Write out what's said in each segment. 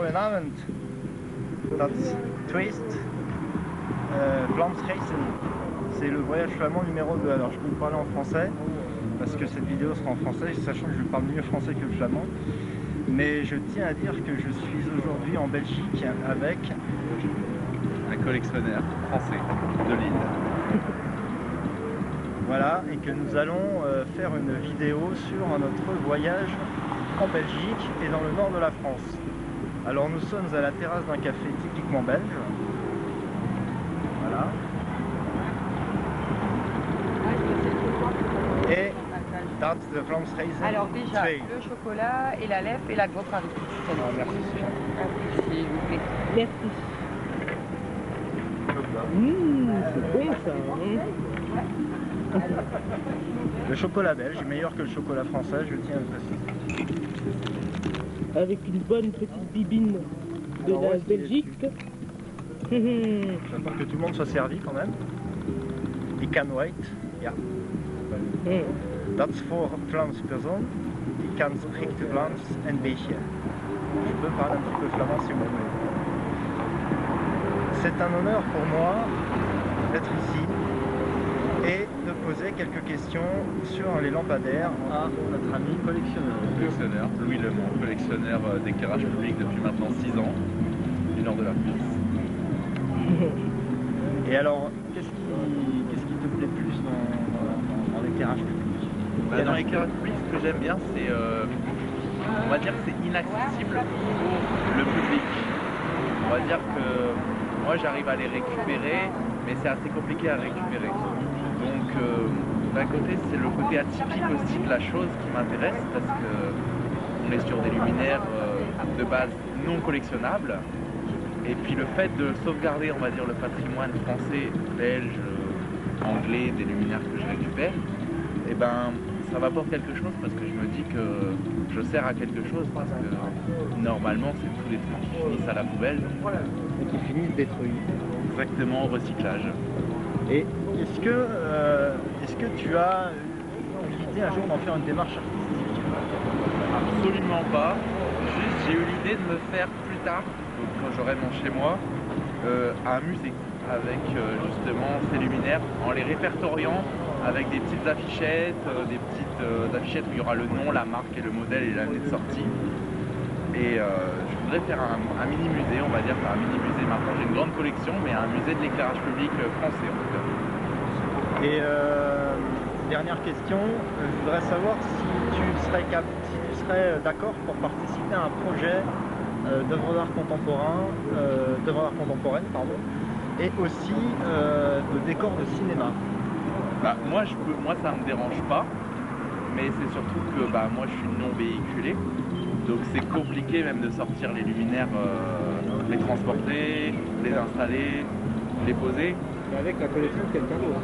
goedenavond. Dat Twist euh. C'est le voyage flamand numéro 2. Alors je peux vous parler en français parce que cette vidéo sera en français, sachant que je parle mieux français que le flamand. Mais je tiens à dire que je suis aujourd'hui en Belgique avec un collectionneur français de l'île. Voilà, et que nous allons euh, faire une vidéo sur notre voyage en Belgique et dans le nord de la France. Alors nous sommes à la terrasse d'un café typiquement belge. Voilà. Et that's the Vlaamsreizen Alors déjà, 2. le chocolat et la lèvre et la gaufre avec Ah, merci. S'il vous plaît. Merci. Mmh, c'est bon ça. hein. Le chocolat belge est meilleur que le chocolat français, je tiens à le préciser. Avec une bonne petite bibine de Alors, la est-ce qu'il est Belgique. J'attends que tout le monde soit servi quand même. I can wait. Ja. hum. That's for Vlaams person. I can speak Vlaams een beetje. Je peux parler un petit peu flamand si vous voulez. C'est un honneur pour moi d'être ici poser quelques questions sur les lampadaires à notre ami collectionneur. Collectionneur, Louis Lemont, collectionneur euh, d'éclairage public depuis maintenant 6 ans, du nord de la France. Et alors, qu'est-ce qui, qui te plaît plus dans, dans- dans l'éclairage public? Bah, dans l'éclairage public, ce que j'aime bien, c'est, euh, on va dire que c'est inaccessible pour le public. On va dire que moi j'arrive à les récupérer, mais c'est assez compliqué à récupérer. Donc euh, d'un côté, c'est le côté atypique aussi de la chose qui m'intéresse parce que on est sur des luminaires euh, de base non collectionnables. Et puis le fait de sauvegarder, on va dire, le patrimoine français, belge, euh, anglais, des luminaires que je récupère, et ben ça m'apporte quelque chose parce que je me dis que je sers à quelque chose parce que normalement c'est tous les trucs qui finissent à la poubelle, Et qui finissent détruits. exactement au recyclage. Et est-ce que, euh, est-ce que tu as l'idée un jour d'en faire une démarche artistique? Absolument pas. Juste j'ai eu l'idée de me faire plus tard, donc quand j'aurai mon chez moi, euh, un musée avec euh, justement ces luminaires en les répertoriant avec des petites affichettes, des petites affichettes où il y aura le nom, la marque et le modèle et l'année de sortie. Et je voudrais faire un, un mini musée, on va dire, enfin, un mini musée. Maintenant j'ai une grande collection, mais un musée de l'éclairage public euh, français en tout cas. Et euh, dernière question, euh, je voudrais savoir si tu serais, cap- si tu serais d'accord pour participer à un projet euh, d'œuvre d'art contemporain, euh, d'œuvre d'art contemporaine, pardon, et aussi de décor de cinéma. Bah, moi, je peux, moi, ça me dérange pas, mais c'est surtout que bah, moi, je suis non véhiculé, donc c'est compliqué même de sortir les luminaires, les transporter, les installer, les poser. Avec la collection de quelqu'un d'autre.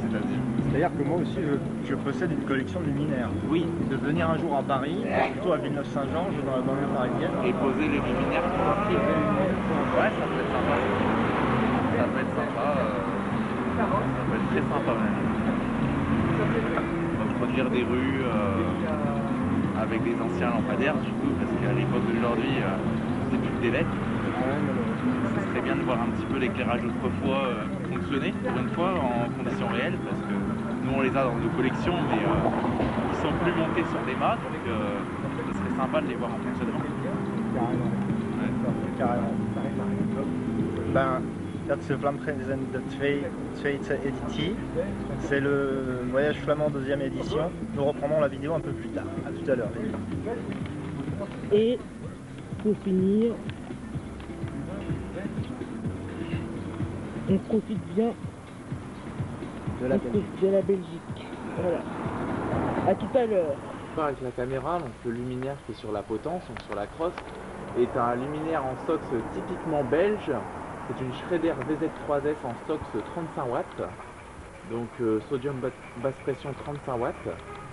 C'est-à-dire C'est-à-dire que moi aussi, je, je possède une collection de luminaires. Oui, De venir un jour à Paris, plutôt à Villeneuve-Saint-Georges, dans la banlieue parisienne. et poser les luminaires pour Ouais, ça peut être sympa. Ça peut être sympa. euh, ça peut être très sympa même. Produire des rues euh, avec des anciens lampadaires du coup, parce qu'à l'époque d'aujourd'hui, euh, c'est plus que des lettres. Ce serait bien de voir un petit peu l'éclairage autrefois euh, fonctionner pour une fois en conditions réelles parce que nous on les a dans nos collections mais euh, ils sont plus montés sur des mâts donc euh, ce serait sympa de les voir en fonctionnement. Carrément. Ben, dat de tweede. C'est le voyage flamand deuxième édition. Nous reprendrons la vidéo un peu plus tard. À tout à l'heure. Et pour finir, on profite bien De on profite de la Belgique. Voilà. À tout à l'heure. Avec la caméra, donc le luminaire qui est sur la potence, donc sur la crosse, est un luminaire en SOX typiquement belge. C'est une Schrader VZ3S en SOX 35 watts, donc euh, sodium bas- basse pression 35 watts.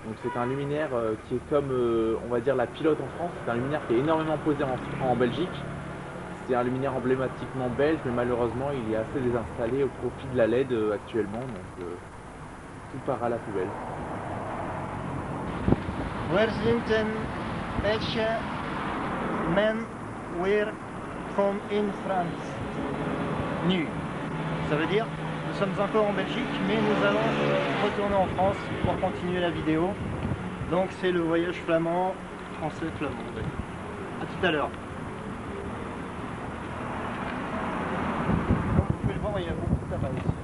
Donc c'est un luminaire euh, qui est comme, euh, on va dire, la pilote en France. C'est un luminaire qui est énormément posé en, Belgique. C'est un luminaire emblématiquement belge, mais malheureusement il est assez désinstallé au profit de la LED euh, actuellement, donc tout part à la poubelle. We zijn een beetje men we're from in France. Nu. Ça veut dire, sommes encore en Belgique, mais nous allons retourner en France pour continuer la vidéo. Donc c'est le voyage flamand, français flamand. A tout à l'heure. Comme Vous pouvez le voir, il y a beaucoup de tabac ici.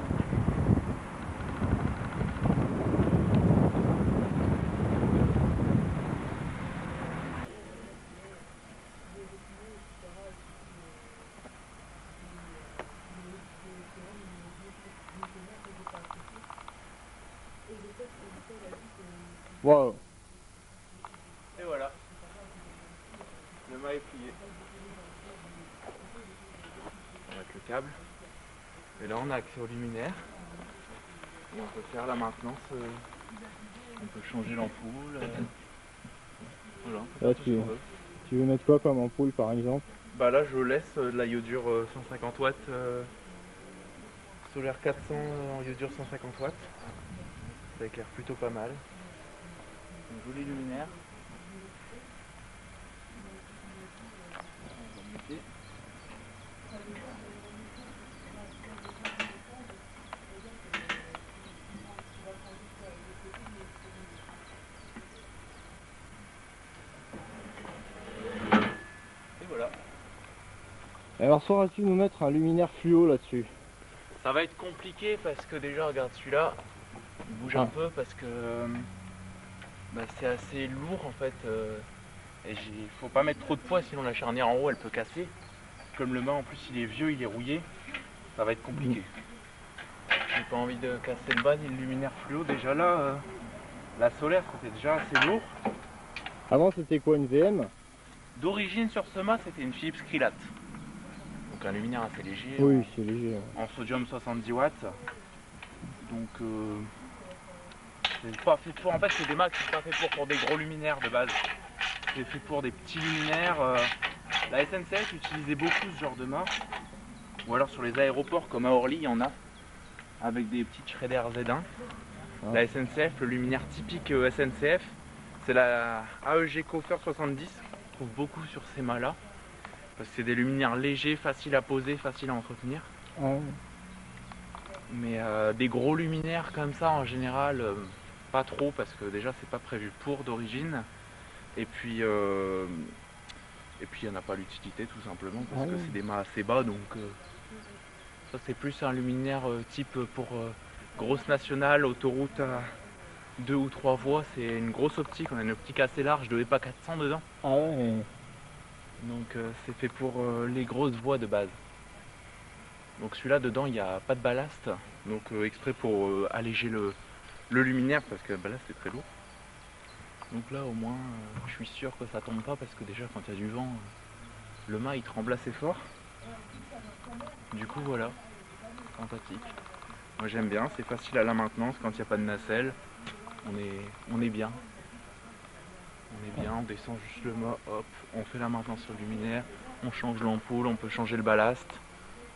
Wow. Et voilà. Le mât est plié. On va mettre le câble. Et là on a accès au luminaire. Et on peut faire la maintenance. euh, on peut changer l'ampoule. euh, Voilà. Là, tu- veux mettre quoi comme ampoule par exemple? Bah là je laisse euh, de la iodure euh, 150 watts. solaire 400 euh, en iodure 150 watts. Ça éclaire plutôt pas mal. Un joli luminaire. On va le mettre. Et voilà. Alors sauras-tu nous mettre un luminaire fluo là-dessus? Ça va être compliqué parce que déjà regarde celui-là, il bouge un peu parce que euh, bah, c'est assez lourd en fait. euh, et il faut pas mettre trop de poids sinon la charnière en haut elle peut casser. Comme le mât en plus il est vieux, il est rouillé, ça va être compliqué. J'ai pas envie de casser le bas ni le luminaire fluo. Déjà là, euh, la solaire c'était déjà assez lourd. Avant c'était quoi une VM D'origine sur ce mât c'était une Philips Krilat. Donc un luminaire assez léger. Oui, c'est léger. ouais. en sodium 70 watts. Donc euh, c'est pas fait pour. En fait c'est des max, c'est pas fait pour, pour des gros luminaires de base. C'est fait pour des petits luminaires. euh. La SNCF utilisait beaucoup ce genre de mât. Ou alors sur les aéroports comme à Orly, il y en a. Avec des petites Schrader Z1. La SNCF, le luminaire typique euh, SNCF, c'est la AEG Coffer 70. On trouve beaucoup sur ces mâts là. Parce que c'est des luminaires légers, faciles à poser, faciles à entretenir. Ah. Mais euh, des gros luminaires comme ça en général, euh, pas trop parce que déjà c'est pas prévu pour d'origine. Et puis euh, et puis il n'y en a pas l'utilité tout simplement parce Ah que c'est des mâts assez bas donc euh, ça c'est plus un luminaire euh, type pour grosse nationale, autoroute à deux ou trois voies, c'est une grosse optique, on a une optique assez large de EPA 400 dedans. Ah ouais. Donc c'est fait pour les grosses voies de base. Donc celui-là dedans il n'y a pas de ballast, donc exprès pour alléger le, le luminaire parce que le ballast est très lourd. Donc là au moins euh, je suis sûr que ça tombe pas parce que déjà quand il y a du vent, euh, le mât il tremble assez fort. Du coup voilà, sympathique. Moi j'aime bien, c'est facile à la maintenance quand il n'y a pas de nacelle. On est, on est bien. On est bien, on descend juste le mât, hop, on fait la maintenance sur le luminaire, on change l'ampoule, on peut changer le ballast,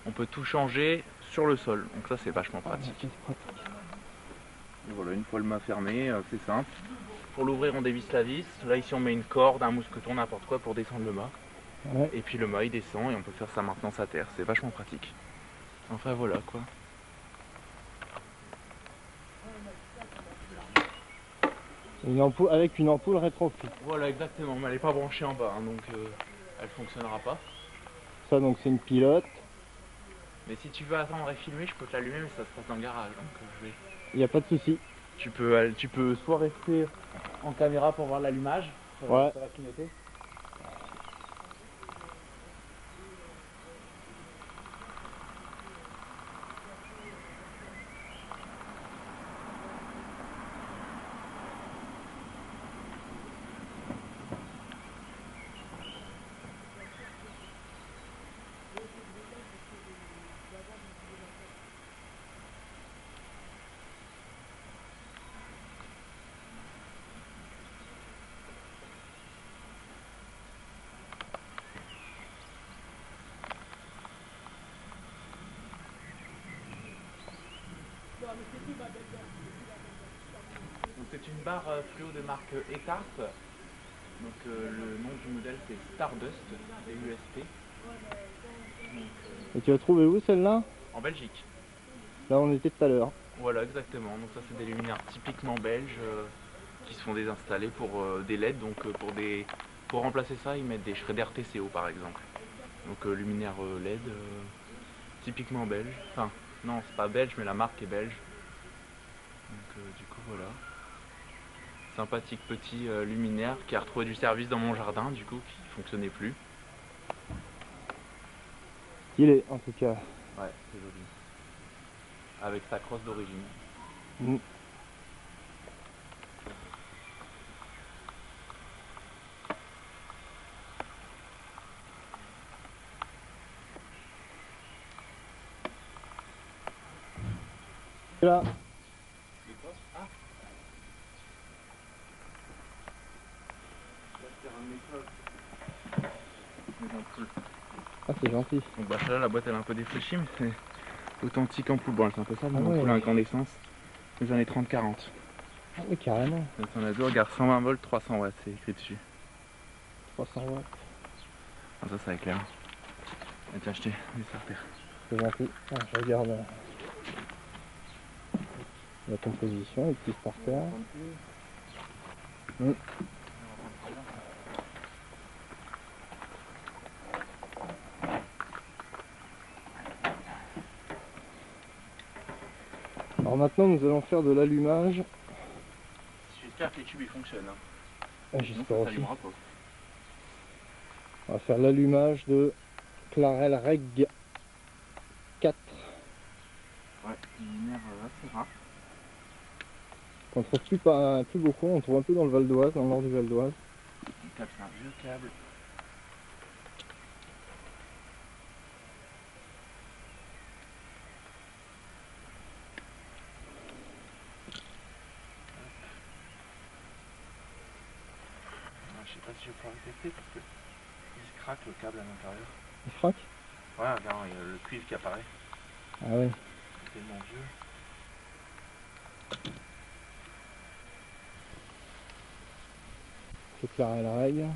on peut tout changer sur le sol. Donc ça c'est vachement pratique. Voilà, une fois le mât fermé, euh, c'est simple. Pour l'ouvrir on dévisse la vis, là ici on met une corde, un mousqueton, n'importe quoi pour descendre le mât. Ouais. Et puis le mât il descend et on peut faire sa maintenance à terre, c'est vachement pratique. Enfin voilà quoi. Une ampoule avec une ampoule rétrofit. Voilà exactement, mais elle n'est pas branchée en bas, hein, donc euh, elle fonctionnera pas. Ça donc c'est une pilote. Mais si tu veux attendre et filmer, je peux te l'allumer, mais ça se passe dans le garage. Donc euh, je vais. Il n'y a pas de souci. Tu peux, tu peux soit rester en caméra pour voir l'allumage. Ouais. Ça va clignoter. C'est une barre euh, fluo de marque Etarp. Donc euh, le nom du modèle c'est Stardust, USP. Et tu as trouvé où celle-là? En Belgique. Là on était tout à l'heure. Voilà exactement. Donc ça c'est des luminaires typiquement belges euh, qui se font désinstaller pour euh, des LED. Donc euh, pour des pour remplacer ça ils mettent des Schrader TCO par exemple. Donc euh, luminaire euh, LED euh, typiquement belge. Enfin non c'est pas belge mais la marque est belge. Donc euh, du coup voilà. Sympathique petit euh, luminaire qui a retrouvé du service dans mon jardin du coup qui fonctionnait plus. Il est en tout cas. Ouais c'est joli. Avec sa crosse d'origine. Mm. Là, ah, c'est gentil. Donc bah celle-là la boîte elle est un peu défléchie mais c'est authentique ampoule. Bon c'est un peu ça, Ah ouais. à incandescence. Des années 30-40. Ah oui, carrément. Donc on a deux, regarde 120 volts, 300 watts, c'est écrit dessus. 300 watts. Ah, ça ça éclaire. Elle t'a acheté des starters. C'est gentil. Ah, je regarde euh, la composition, les petits starters. Mm. Alors maintenant nous allons faire de l'allumage. J'espère que les tubes ils fonctionnent. Hein. Ah, J'espère aussi. On va faire l'allumage de Clarel Reg 4 Ouais, une lumière assez rare. qu'on trouve plus, pas, plus beaucoup, on trouve un peu dans le Val d'Oise, dans le nord du Val d'Oise. C'est un vieux câble. Pas si je vais pouvoir le tester parce que il se craque le câble à l'intérieur. Il frappe Ouais, regarde, il y a le cuivre qui apparaît. Ah oui. C'est tellement vieux. C'est Clarel Reg.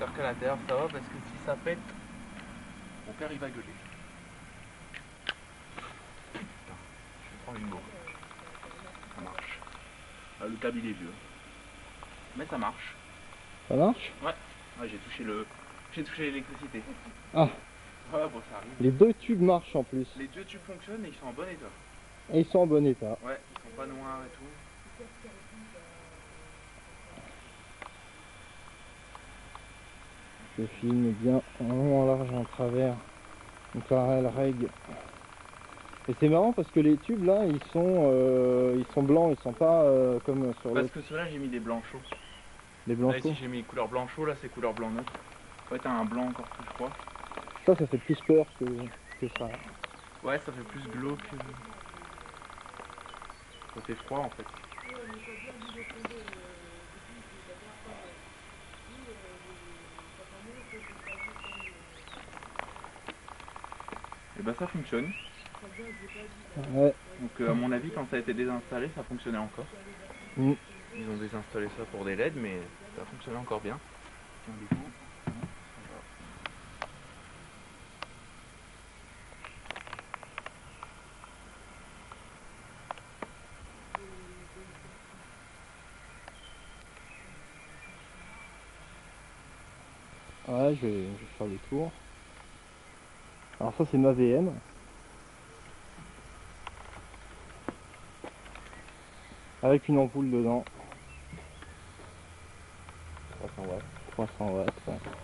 J'espère qu'à l'intérieur ça va parce que si ça pète, mon père il va gueuler. Putain, je vais prendre une bourre. Ça marche. Ah, le câble il est vieux. Mais ça marche. Ça marche? Ouais, j'ai touché le. J'ai touché l'électricité. Ah. Ouais bon ça arrive. Les deux tubes marchent en plus. Les deux tubes fonctionnent et ils sont en bon état. Et ils sont en bon état. Ouais, ils sont pas noirs et tout. Je filme bien en long, en large en travers. Donc Clarel Reg. Et c'est marrant parce que les tubes là, ils sont, euh, ils sont blancs, ils sont pas euh, comme sur Parce que ceux-là j'ai mis des blancs chauds. Les Là blancs ici chauds. j'ai mis couleur blanc chaud, là c'est couleur blanc neutre. Ouais t'as un blanc encore plus froid. Ça, ça fait plus peur que, que ça. Ouais, ça fait plus glauque. Ça fait froid en fait. Et bah ça fonctionne. Ouais. Donc euh, à mon avis quand ça a été désinstallé ça fonctionnait encore. Mm. Ils ont désinstallé ça pour des LED mais ça fonctionnait encore bien. Tiens, du coup. Ouais, je vais, je vais faire le tour. Alors ça, c'est ma VM. Avec une ampoule dedans. 300 watts. 300 watts.